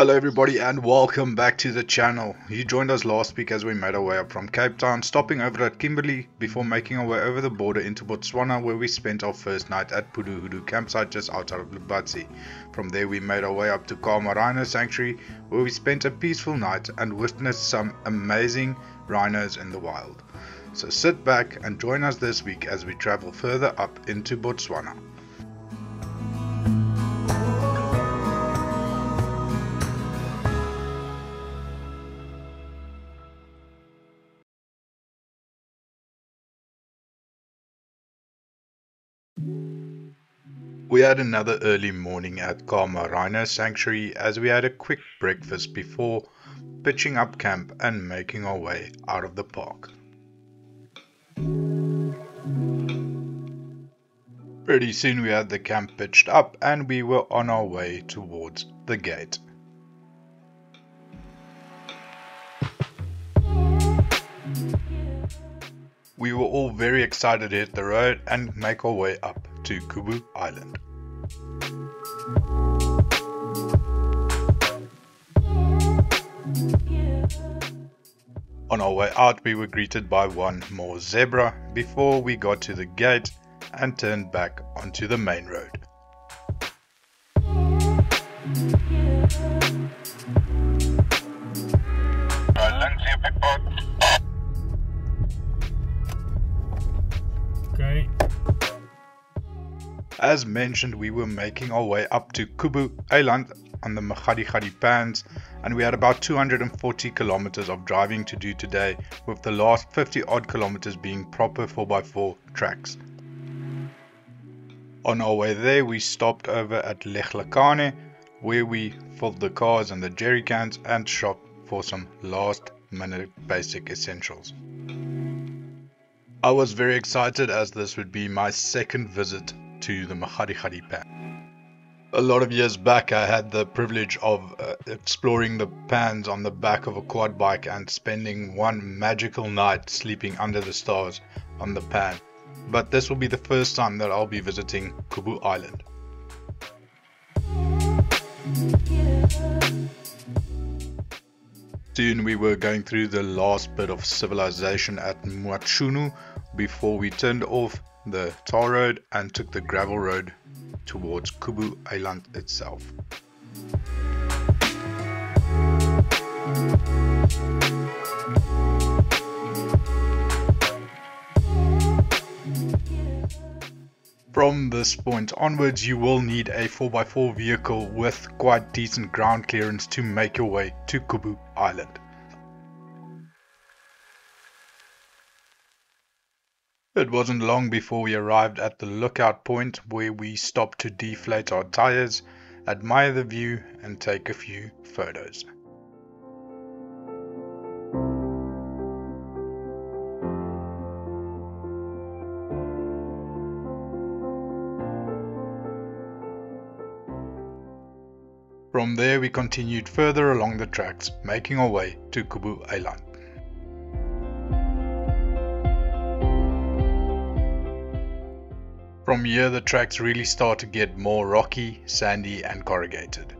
Hello everybody and welcome back to the channel. You joined us last week as we made our way up from Cape Town, stopping over at Kimberley before making our way over the border into Botswana where we spent our first night at Puduhudu campsite just outside of Lobatse. From there we made our way up to Khama Rhino Sanctuary where we spent a peaceful night and witnessed some amazing rhinos in the wild. So sit back and join us this week as we travel further up into Botswana. We had another early morning at Khama Rhino Sanctuary as we had a quick breakfast before pitching up camp and making our way out of the park. Pretty soon we had the camp pitched up and we were on our way towards the gate. We were all very excited to hit the road and make our way up to Kubu Island. On our way out we were greeted by one more zebra before we got to the gate and turned back onto the main road. As mentioned, we were making our way up to Kubu Island on the Makgadikgadi Pans, and we had about 240 kilometers of driving to do today, with the last 50 odd kilometers being proper 4x4 tracks. On our way there, we stopped over at Letlhakane, where we filled the cars and the jerry cans and shopped for some last minute basic essentials. I was very excited as this would be my second visit to the Makgadikgadi Pan. A lot of years back, I had the privilege of uh, exploring the pans on the back of a quad bike and spending one magical night sleeping under the stars on the pan. But this will be the first time that I'll be visiting Kubu Island. Soon we were going through the last bit of civilization at Mmatshumo before we turned off the tar road and took the gravel road towards Kubu Island itself. From this point onwards you will need a 4x4 vehicle with quite decent ground clearance to make your way to Kubu Island. It wasn't long before we arrived at the lookout point where we stopped to deflate our tires, admire the view and take a few photos. From there we continued further along the tracks, making our way to Kubu Island. From here the tracks really start to get more rocky, sandy and corrugated.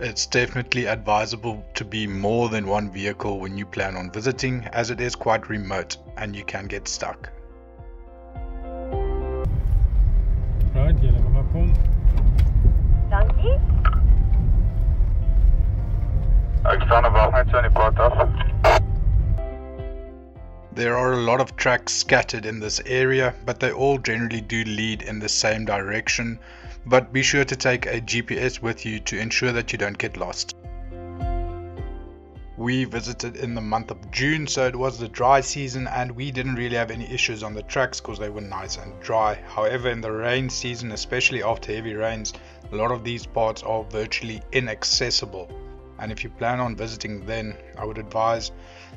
It's definitely advisable to be more than one vehicle when you plan on visiting as it is quite remote and you can get stuck. Right, julle kan maar kom. Dankie. Ek staan op wag net so in die pad af. There are a lot of tracks scattered in this area, but they all generally do lead in the same direction. But be sure to take a GPS with you to ensure that you don't get lost. We visited in the month of June, so it was the dry season, and we didn't really have any issues on the tracks because they were nice and dry. However, in the rain season, especially after heavy rains, a lot of these parts are virtually inaccessible. And if you plan on visiting, then I would advise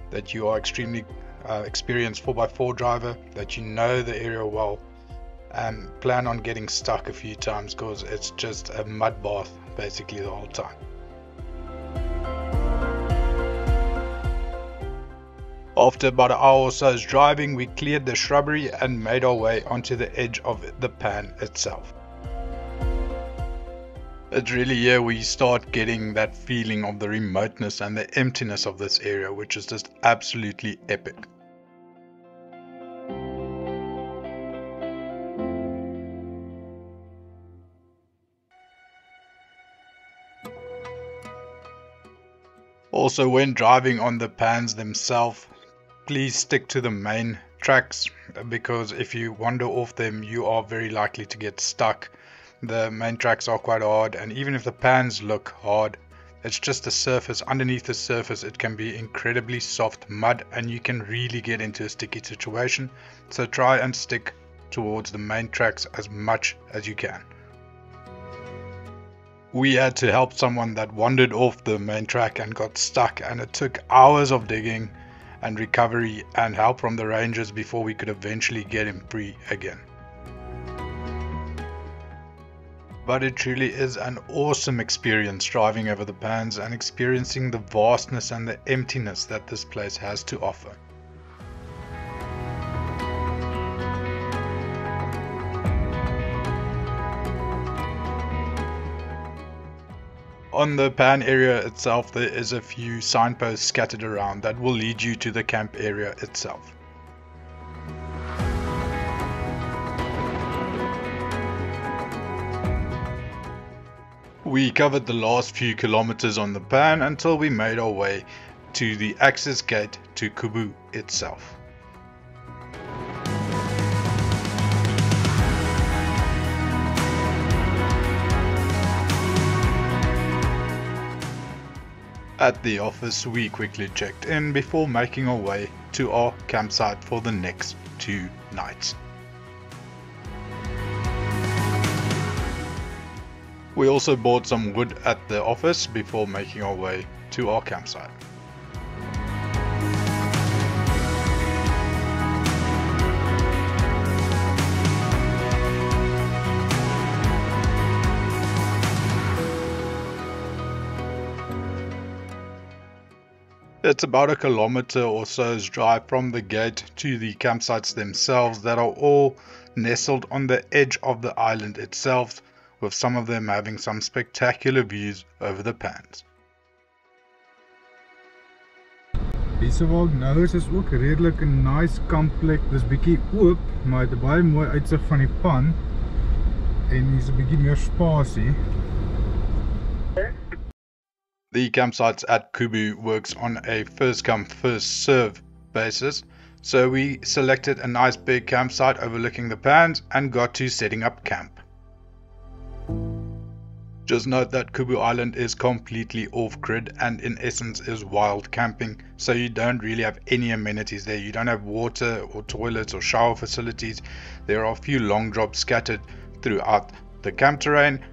that you are extremely uh, experienced 4x4 driver, that you know the area well, and plan on getting stuck a few times because it's just a mud bath basically the whole time. After about an hour or so's driving, we cleared the shrubbery and made our way onto the edge of the pan itself. It's really here we start getting that feeling of the remoteness and the emptiness of this area, which is just absolutely epic. Also, when driving on the pans themselves, please stick to the main tracks because if you wander off them, you are very likely to get stuck. The main tracks are quite hard, and even if the pans look hard, it's just the surface. Underneath the surface, it can be incredibly soft mud, and you can really get into a sticky situation. So try and stick towards the main tracks as much as you can we had to help someone that wandered off the main track and got stuck and it took hours of digging and recovery and help from the rangers before we could eventually get him free again. But it truly is an awesome experience driving over the pans and experiencing the vastness and the emptiness that this place has to offer. On the pan area itself, there is a few signposts scattered around that will lead you to the camp area itself. We covered the last few kilometers on the pan until we made our way to the access gate to Kubu itself. At the office, we quickly checked in before making our way to our campsite for the next two nights. We also bought some wood at the office before making our way to our campsite. It's about a kilometer or so's drive from the gate to the campsites themselves that are all nestled on the edge of the island itself, with some of them having some spectacular views over the pans. Hierse waar nou is ook redelik 'n nice kampplek. Dis bietjie oop, maar dit baie mooi uitsig van die pan. En hier's 'n bietjie meer spasie. The campsites at Kubu works on a first come first serve basis. So we selected a nice big campsite overlooking the pans and got to setting up camp. Just note that Kubu Island is completely off grid and in essence is wild camping, so you don't really have any amenities there. You don't have water or toilets or shower facilities. There are a few long drops scattered throughout the camp terrain,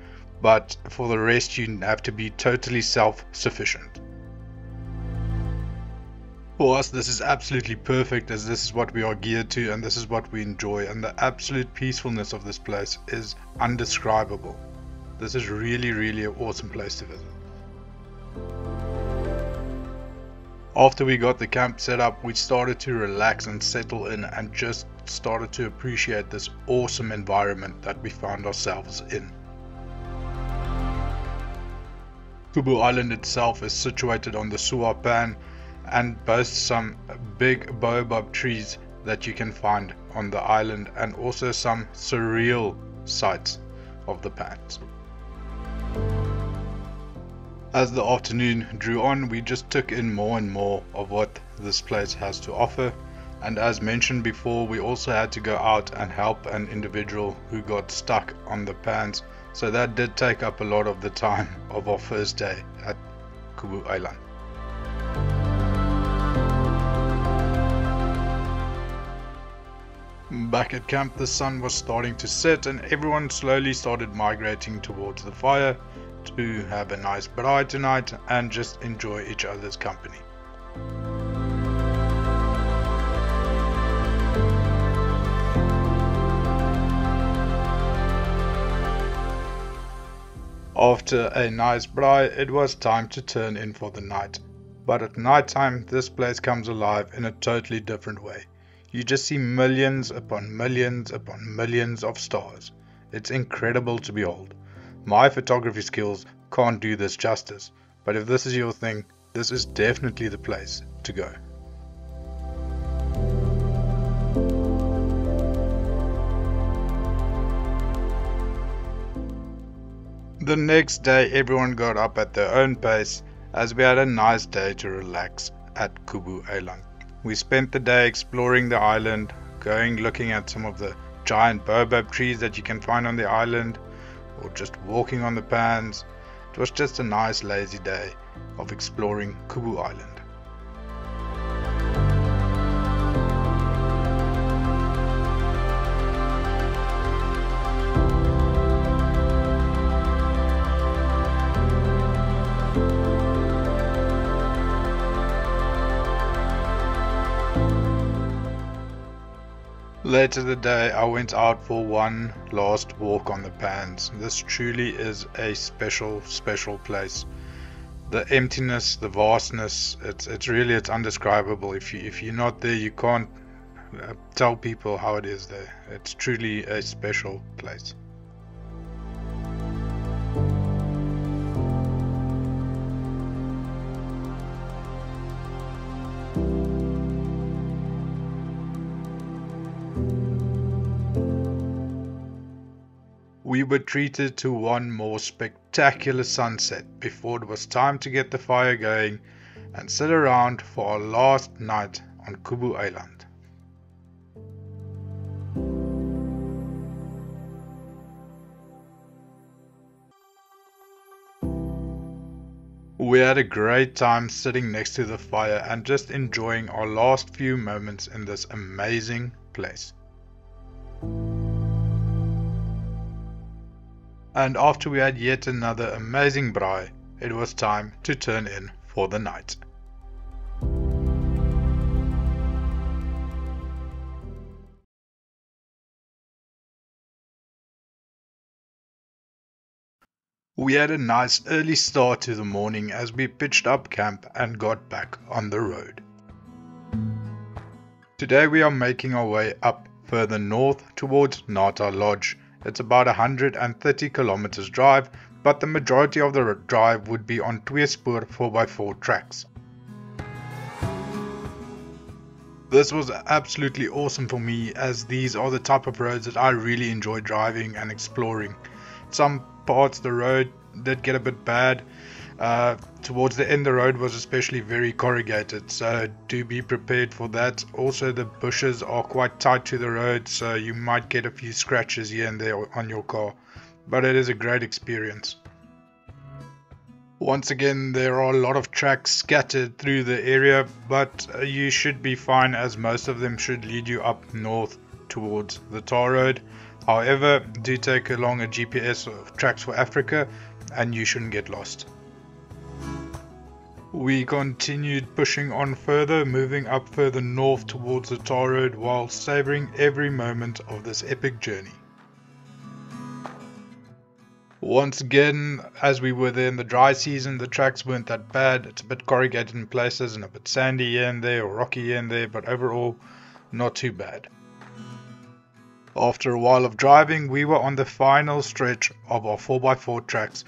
but for the rest you have to be totally self-sufficient. For us this is absolutely perfect as this is what we are geared to and this is what we enjoy and the absolute peacefulness of this place is undescribable. This is really really an awesome place to visit. After we got the camp set up, we started to relax and settle in and just started to appreciate this awesome environment that we found ourselves in. Kubu Island itself is situated on the Sua Pan and boasts some big baobab trees that you can find on the island and also some surreal sights of the pans. As the afternoon drew on, we just took in more and more of what this place has to offer. And as mentioned before, we also had to go out and help an individual who got stuck on the pans so that did take up a lot of the time of our first day at Kubu Island. Back at camp the sun was starting to set and everyone slowly started migrating towards the fire to have a nice braai tonight and just enjoy each other's company. After a nice braai, it was time to turn in for the night. But at night time, this place comes alive in a totally different way. You just see millions upon millions upon millions of stars. It's incredible to behold. My photography skills can't do this justice, but if this is your thing, this is definitely the place to go. The next day, everyone got up at their own pace as we had a nice day to relax at Kubu Island. We spent the day exploring the island, going looking at some of the giant baobab trees that you can find on the island, or just walking on the pans. It was just a nice lazy day of exploring Kubu Island. Later the day, I went out for one last walk on the pans. This truly is a special, special place. The emptiness, the vastness, it's it's really it's undescribable. If you if you're not there, you can't uh, tell people how it is there. It's truly a special place. We were treated to one more spectacular sunset before it was time to get the fire going and sit around for our last night on Kubu Island. We had a great time sitting next to the fire and just enjoying our last few moments in this amazing place. And after we had yet another amazing braai, it was time to turn in for the night. We had a nice early start to the morning as we pitched up camp and got back on the road. Today we are making our way up further north towards Nata Lodge it's about 130 kilometers drive, but the majority of the drive would be on Tweespoor 4x4 tracks. This was absolutely awesome for me as these are the type of roads that I really enjoy driving and exploring. Some parts of the road did get a bit bad, uh, towards the end the road was especially very corrugated so do be prepared for that. Also the bushes are quite tight to the road so you might get a few scratches here and there on your car. But it is a great experience. Once again there are a lot of tracks scattered through the area but uh, you should be fine as most of them should lead you up north towards the tar road. However do take along a gps of tracks for africa and you shouldn't get lost we continued pushing on further, moving up further north towards the tar road while savoring every moment of this epic journey. Once again, as we were there in the dry season, the tracks weren't that bad. It's a bit corrugated in places and a bit sandy here and there or rocky here and there, but overall, not too bad. After a while of driving, we were on the final stretch of our 4x4 tracks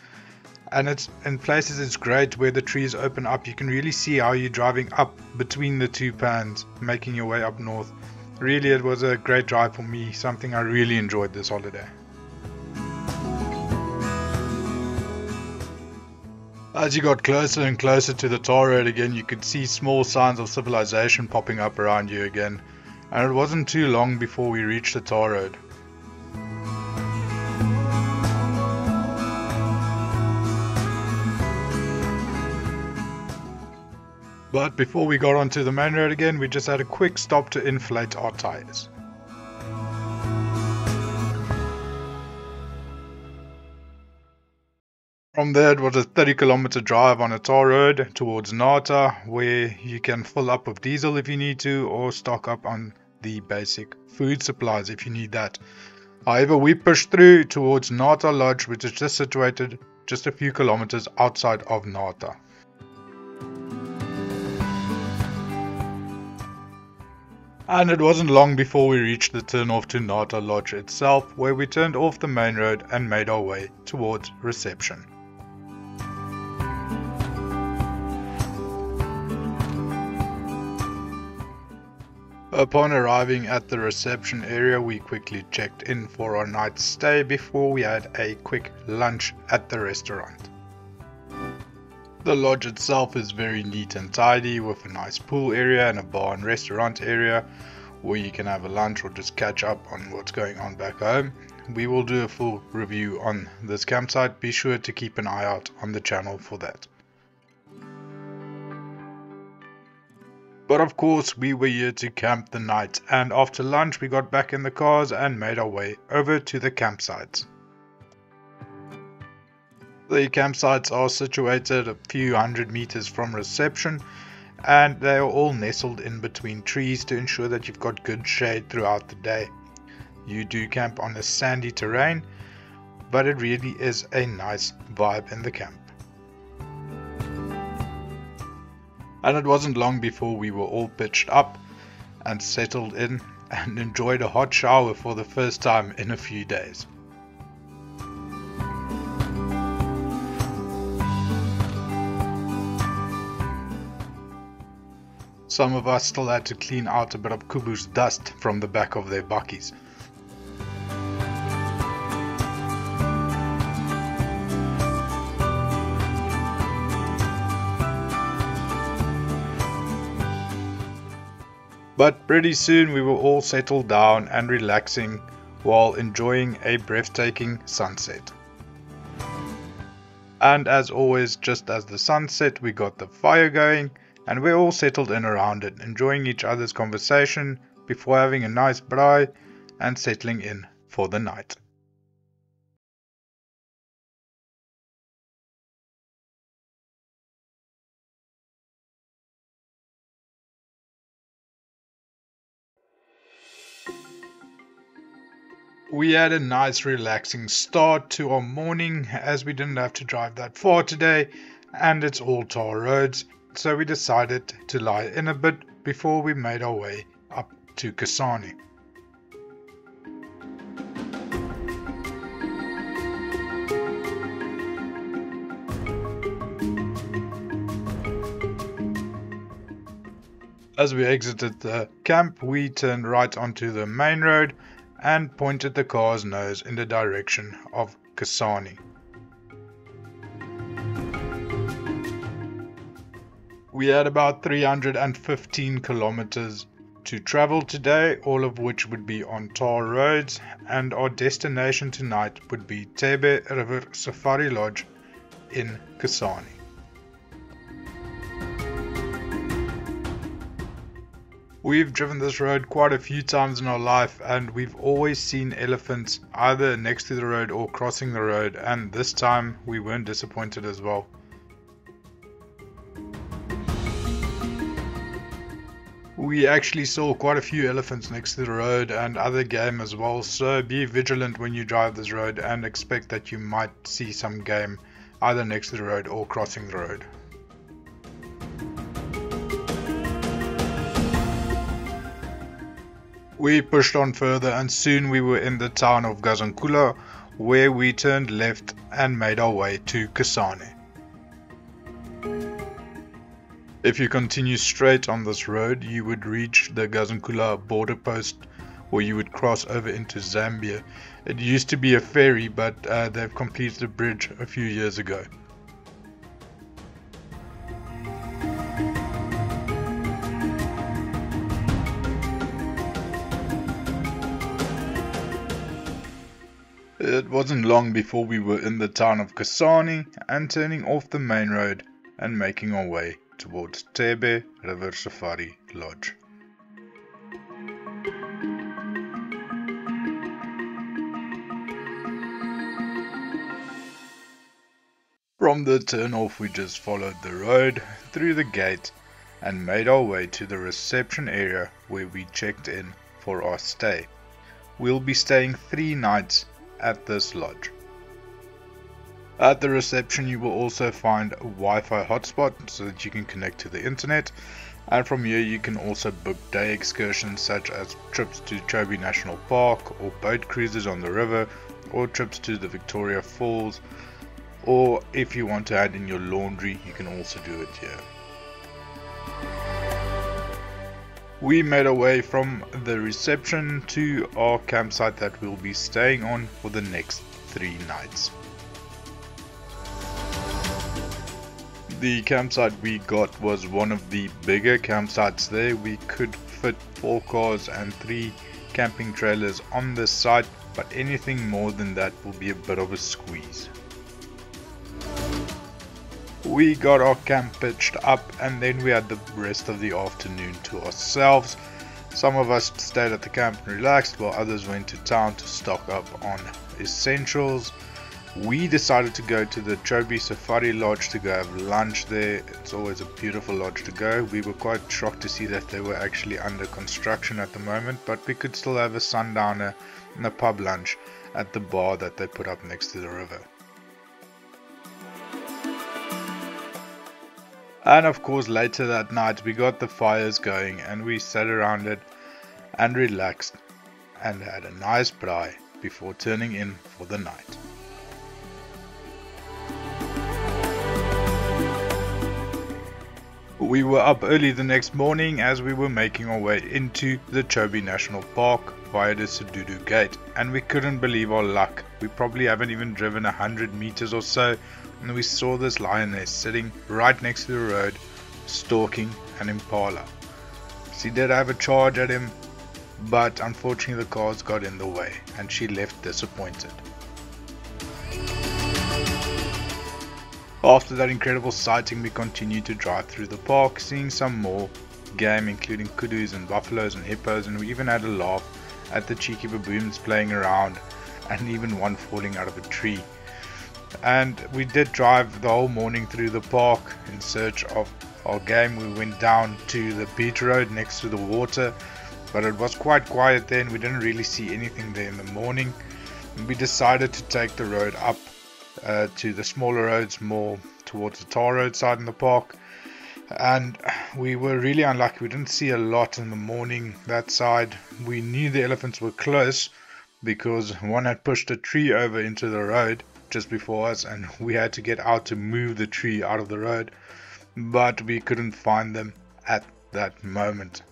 and it's in places it's great where the trees open up. You can really see how you're driving up between the two pans making your way up north. Really it was a great drive for me something I really enjoyed this holiday. As you got closer and closer to the tar road again, you could see small signs of civilization popping up around you again, and it wasn't too long before we reached the tar road. But before we got onto the main road again, we just had a quick stop to inflate our tires. From there, it was a 30 kilometer drive on a tar road towards Nata, where you can fill up with diesel if you need to, or stock up on the basic food supplies if you need that. However, we pushed through towards Nata Lodge, which is just situated just a few kilometers outside of Nata. And it wasn't long before we reached the turn off to Nata Lodge itself, where we turned off the main road and made our way towards reception. Upon arriving at the reception area, we quickly checked in for our night stay before we had a quick lunch at the restaurant. The lodge itself is very neat and tidy with a nice pool area and a bar and restaurant area where you can have a lunch or just catch up on what's going on back home. We will do a full review on this campsite, be sure to keep an eye out on the channel for that. But of course, we were here to camp the night, and after lunch, we got back in the cars and made our way over to the campsites. The campsites are situated a few hundred meters from reception, and they are all nestled in between trees to ensure that you've got good shade throughout the day. You do camp on a sandy terrain, but it really is a nice vibe in the camp. and it wasn't long before we were all pitched up and settled in and enjoyed a hot shower for the first time in a few days. Some of us still had to clean out a bit of Kubu's dust from the back of their bakkies. But pretty soon we were all settled down and relaxing while enjoying a breathtaking sunset. And as always, just as the sun set, we got the fire going and we all settled in around it, enjoying each other's conversation before having a nice braai and settling in for the night. we had a nice relaxing start to our morning as we didn't have to drive that far today and it's all tar roads so we decided to lie in a bit before we made our way up to Kasane. As we exited the camp, we turned right onto the main road and pointed the car's nose in the direction of Kasane. We had about 315 kilometers to travel today, all of which would be on tar roads, and our destination tonight would be Thebe River Safari Lodge in Kasane. We've driven this road quite a few times in our life and we've always seen elephants either next to the road or crossing the road and this time we weren't disappointed as well. We actually saw quite a few elephants next to the road and other game as well so be vigilant when you drive this road and expect that you might see some game either next to the road or crossing the road. We pushed on further and soon we were in the town of Kazungula where we turned left and made our way to Kasane. If you continue straight on this road, you would reach the Kazungula border post where you would cross over into Zambia. It used to be a ferry, but uh, they've completed the bridge a few years ago. It wasn't long before we were in the town of Kasane and turning off the main road and making our way towards Thebe River Safari Lodge. From the turnoff we just followed the road through the gate and made our way to the reception area where we checked in for our stay. We'll be staying three nights at this lodge. At the reception you will also find a Wi-Fi hotspot so that you can connect to the internet And from here you can also book day excursions such as trips to Chobe National Park or boat cruises on the river or trips to the Victoria Falls or if you want to add in your laundry you can also do it here. We made our way from the reception to our campsite that we'll be staying on for the next three nights. The campsite we got was one of the bigger campsites there. We could fit four cars and three camping trailers on the site, but anything more than that will be a bit of a squeeze. We got our camp pitched up and then we had the rest of the afternoon to ourselves. Some of us stayed at the camp and relaxed while others went to town to stock up on essentials. We decided to go to the Chobe Safari Lodge to go have lunch there. It's always a beautiful lodge to go. We were quite shocked to see that they were actually under construction at the moment, but we could still have a sundowner and a pub lunch at the bar that they put up next to the river. And of course, later that night, we got the fires going and we sat around it and relaxed and had a nice braai before turning in for the night. We were up early the next morning as we were making our way into the Chobe National Park via the Sedudu Gate and we couldn't believe our luck. We probably haven't even driven a hundred meters or so and we saw this lioness sitting right next to the road, stalking an impala. She did have a charge at him, but unfortunately the cars got in the way and she left disappointed. After that incredible sighting, we continued to drive through the park, seeing some more game, including kudus and buffaloes and hippos, and we even had a laugh at the cheeky baboons playing around, and even one falling out of a tree and we did drive the whole morning through the park in search of our game. We went down to the beach road next to the water, but it was quite quiet then. We didn't really see anything there in the morning. We decided to take the road up uh, to the smaller roads more towards the tar road side in the park. And we were really unlucky. We didn't see a lot in the morning that side. We knew the elephants were close because one had pushed a tree over into the road just before us and we had to get out to move the tree out of the road but we couldn't find them at that moment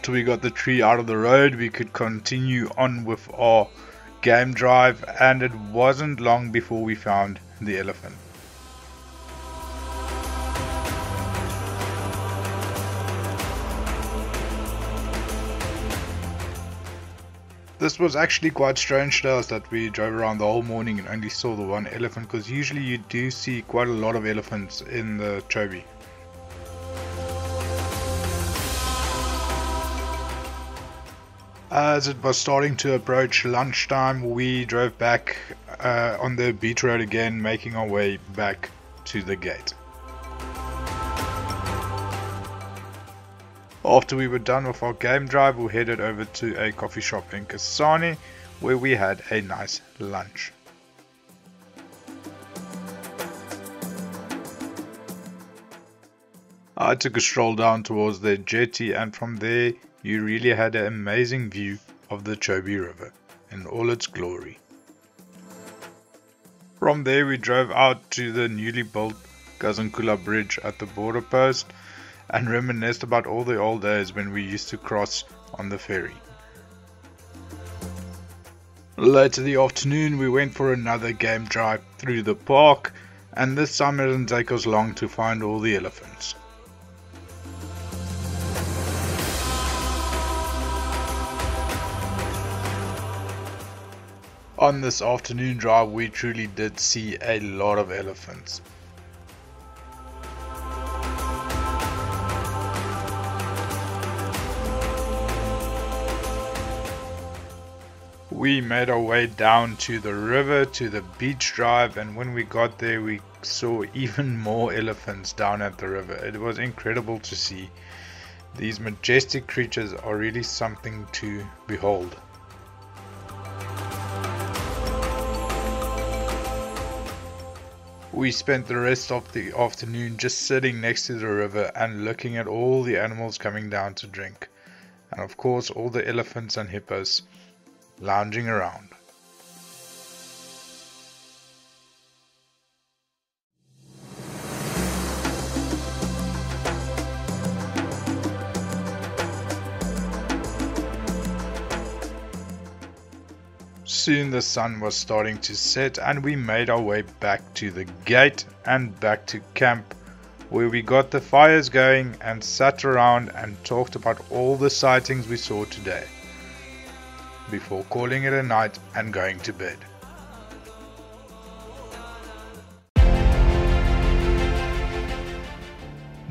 after we got the tree out of the road we could continue on with our game drive and it wasn't long before we found the elephant. This was actually quite strange to us that we drove around the whole morning and only saw the one elephant because usually you do see quite a lot of elephants in the Chobe. As it was starting to approach lunchtime, we drove back uh, on the beach road again, making our way back to the gate. After we were done with our game drive, we headed over to a coffee shop in Kasane where we had a nice lunch. I took a stroll down towards the jetty and from there you really had an amazing view of the Chobe River in all its glory. From there we drove out to the newly built Kazungula Bridge at the border post and reminisced about all the old days when we used to cross on the ferry. Later in the afternoon we went for another game drive through the park and this time it didn't take us long to find all the elephants. On this afternoon drive we truly did see a lot of elephants. We made our way down to the river to the beach drive and when we got there we saw even more elephants down at the river. It was incredible to see. These majestic creatures are really something to behold. We spent the rest of the afternoon just sitting next to the river and looking at all the animals coming down to drink. And of course all the elephants and hippos lounging around. Soon the sun was starting to set and we made our way back to the gate and back to camp where we got the fires going and sat around and talked about all the sightings we saw today before calling it a night and going to bed.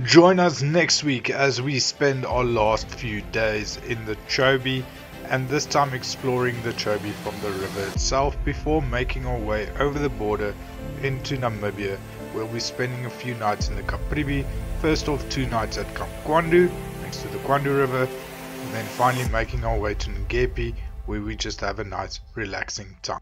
Join us next week as we spend our last few days in the Chobe and this time exploring the Chobe from the river itself before making our way over the border into Namibia where we're spending a few nights in the Caprivi, first off two nights at Camp Kwando next to the Kwando River and then finally making our way to Ngepi where we just have a nice relaxing time.